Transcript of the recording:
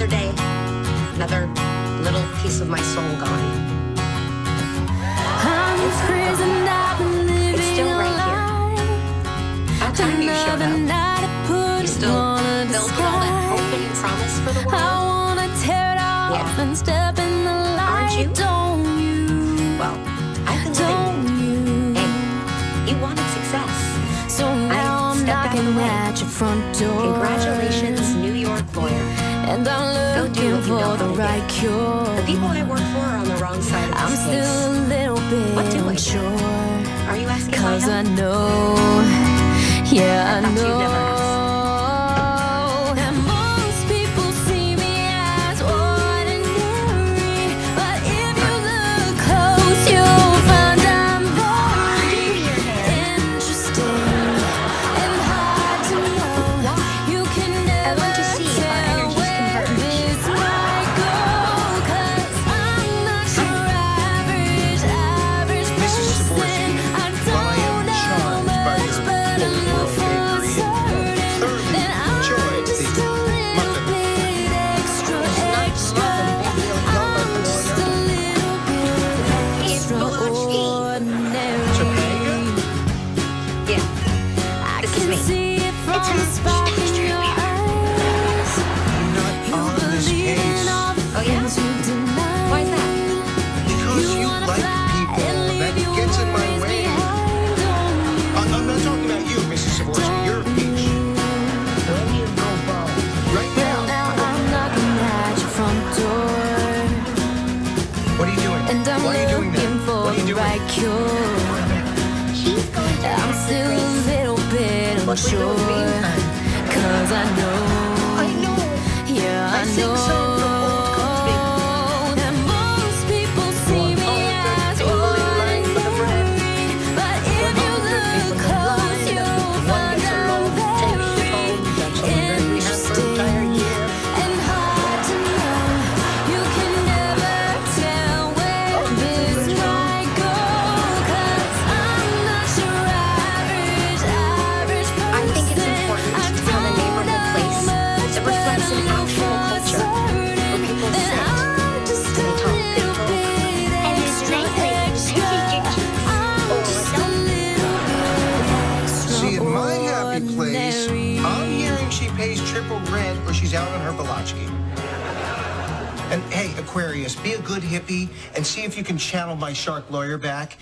another day, another little piece of my soul gone. I'm It's still right here. How come you showed up? You still filled with all that hope and promise for the world? yeah. and step in the light. Aren't you? Don't you? Well, I've been don't living. You? Hey, you wanted success. So now I am knocking at your front door. Congratulations. And I'm looking for the right cure. The people I work for are on the wrong side of I'm still a little bit unsure. Are you asking Cause I know I'm still a little bit unsure. Cause I know. I know. Yeah, I, I know. So. my place. I'm hearing she pays triple rent or she's out on her balachki. And hey, Aquarius, be a good hippie and see if you can channel my shark lawyer back.